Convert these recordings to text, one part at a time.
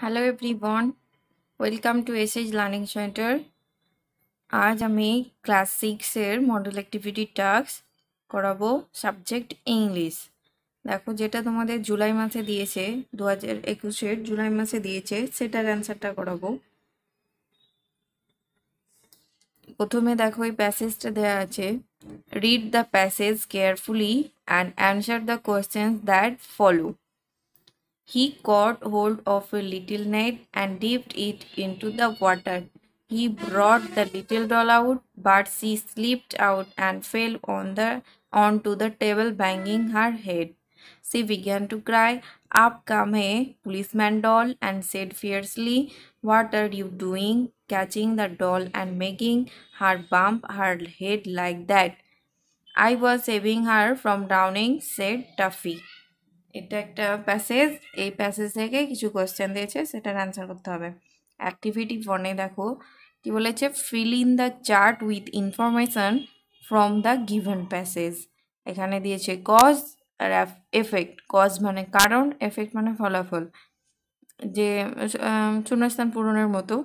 Hello everyone welcome to SH learning centre আজ আমি class সিক্সের মডেল অ্যাক্টিভিটি টাস্ক করাবো সাবজেক্ট ইংলিশ দেখো, যেটা তোমাদের জুলাই মাসে দিয়েছে দু হাজার একুশের জুলাই মাসে দিয়েছে, সেটার অ্যান্সারটা করাবো। প্রথমে দেখো, এই প্যাসেজটা দেওয়া আছে read the passage carefully and answer the questions that follow He caught hold of a little net and dipped it into the water. He brought the little doll out, but she slipped out and fell on the onto the table, banging her head. She began to cry. Up came a policeman doll and said fiercely, What are you doing? Catching the doll and making her bump her head like that. I was saving her from drowning, said Tuffy. এটা একটা passage এই passage থেকে কিছু question দিয়েছে, সেটার answer করতে হবে। Activity ওয়ানে দেখো, কি বলেছে? Fill in the chart with information from the given passage এখানে দিয়েছে কজ আর এফেক্ট কজ মানে কারণ এফেক্ট মানে ফলাফল। যে শূন্যস্থান পূরণের মতো।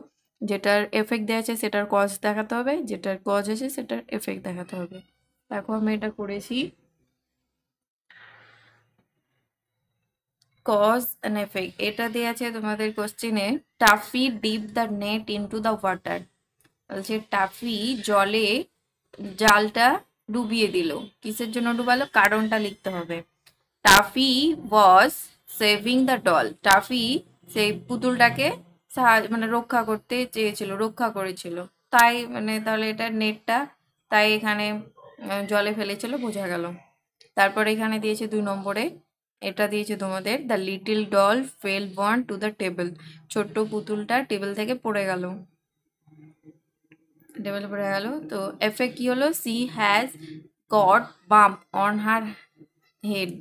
যেটার এফেক্ট দেওয়া আছে, সেটার কজ দেখাতে হবে। যেটার কজ আছে, সেটার এফেক্ট দেখাতে হবে। দেখো আমি এটা করেছি। কজ অ্যান্ড এফেক্ট এটা দিয়ে আছে তোমাদের কোশ্চেনে Taffy dip the net into the water বলছে টাফি জলে জালটা ডুবিয়ে দিল। কিসের জন্য ডুবালো? কারণটা লিখতে হবে। Taffy was saving the doll Taffy সেই পুতুলটাকে সাহায্য মানে রক্ষা করতে চেয়েছিল, রক্ষা করেছিল। তাই মানে তাহলে এটা নেটটা তাই এখানে জলে ফেলেছিল, বোঝা গেল। তারপরে এখানে দিয়েছে দুই নম্বরে এটা দিয়েছে তোমাদের the little doll fell on to the table ছোট্ট পুতুলটা টেবিল থেকে পড়ে গেল। টেবিল পড়ে গেল। তো এফেক্ট কি হলো? She has got bump on her head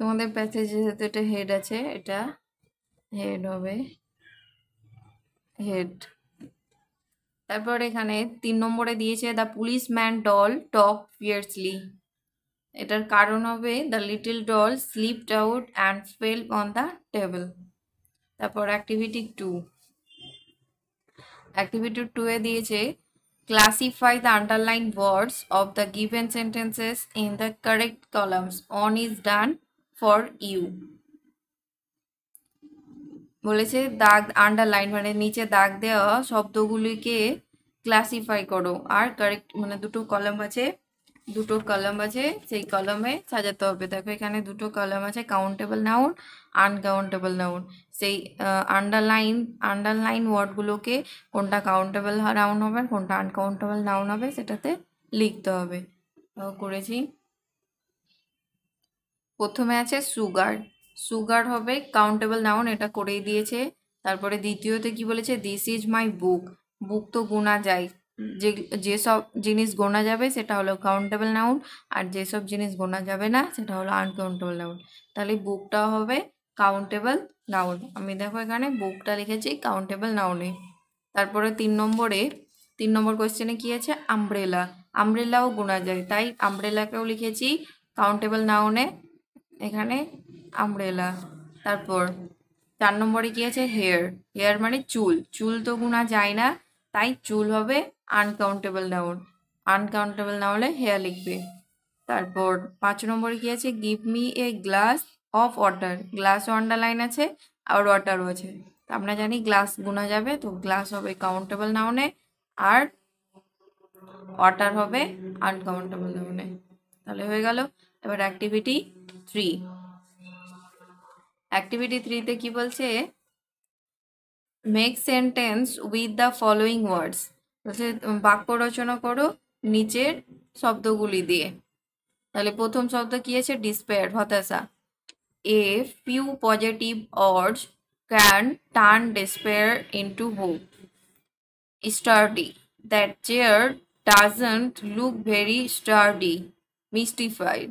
তোমাদের প্যাসেজে যেহেতু এটা হেড আছে, এটা হেড হবে। হেড তারপর এখানে তিন নম্বরে দিয়েছে the policeman doll talk fiercely এটার কারণ হবে the little doll slipped out and fell on the table তারপর activity two activity two A দিয়েছে classify the underline words of the given sentences in the correct columns on is done for you বলেছে, দাগ underline মানে নিচে দাগ দেওয়া শব্দগুলিকে classify করো। আর correct মানে দুটো কলম আছে, দুটো কলম আছে, সেই কলমে সাজাতে হবে। দেখো, এখানে দুটো কলম আছে কাউন্টেবল নাউন আনকাউন্টেবল নাউন সেই আন্ডারলাইন আন্ডারলাইন ওয়ার্ডগুলোকে কোনটা কাউন্টেবল নাউন হবে কোনটা আনকাউন্টেবল নাউন হবে সেটাতে লিখতে হবে। করেছি। প্রথমে আছে সুগার সুগার হবে কাউন্টেবল নাউন এটা করেই দিয়েছে। তারপরে দ্বিতীয়তে কি বলেছে? দিস ইজ মাই বুক বুক তো গোনা যায়। যে যেসব জিনিস গোনা যাবে সেটা হলো কাউন্টেবল নাউন আর যেসব জিনিস গোনা যাবে না সেটা হলো আনকাউন্টেবল নাউন তাহলে বুকটা হবে কাউন্টেবল নাউন আমি দেখো এখানে বুকটা লিখেছি কাউন্টেবল নাউনে তারপরে তিন নম্বরে তিন নম্বর কোয়েশ্চেনে কি আছে? আমব্রেলা আমব্রেলাও গোনা যায়। তাই আমব্রেলাকেও লিখেছি কাউন্টেবল নাউনে এখানে আমব্রেলা তারপর চার নম্বরে কি আছে? হেয়ার হেয়ার মানে চুল। চুল তো গুণা যায় না, তাই চুল হবে আনকাউন্টেবল নাউন আনকাউন্টেবল না হলে হেয়ার লিখবে। তারপর পাঁচ নম্বরে কি আছে? Give me a glass of water গ্লাসও underline আছে, আর ওয়াটারও আছে। তা আমরা জানি গ্লাস গুণা যাবে, তো গ্লাস হবে কাউন্টেবল নাউনে আর ওয়াটার হবে আনকাউন্টেবল নাউনে তাহলে হয়ে গেল। এবার অ্যাক্টিভিটি থ্রি অ্যাক্টিভিটি থ্রিতে কি বলছে? Make sentence with the following words বলছে বাক্য রচনা করো নিচের শব্দগুলি দিয়ে। তাহলে প্রথম শব্দ কি আছে? ডিসপেয়ার হতাশা। A few positive words can turn despair into hope sturdy that chair doesn't look very sturdy mystified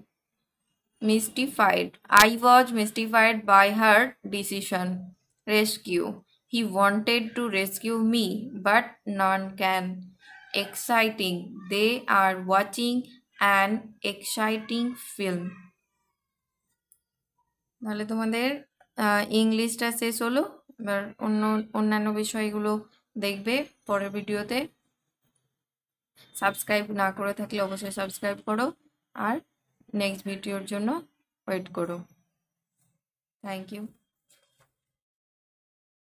mystified. I was mystified by her decision. Rescue. He wanted to rescue me, but none can. Exciting. They are watching an exciting film. তাহলে তোমাদের ইংলিশটা শেষ হলো এবার অন্য অন্যান্য বিষয়গুলো দেখবে পরের ভিডিওতে সাবস্ক্রাইব না করে থাকলে অবশ্যই সাবস্ক্রাইব করো আর নেক্সট ভিডিওর জন্য ওয়েট করো। Thank you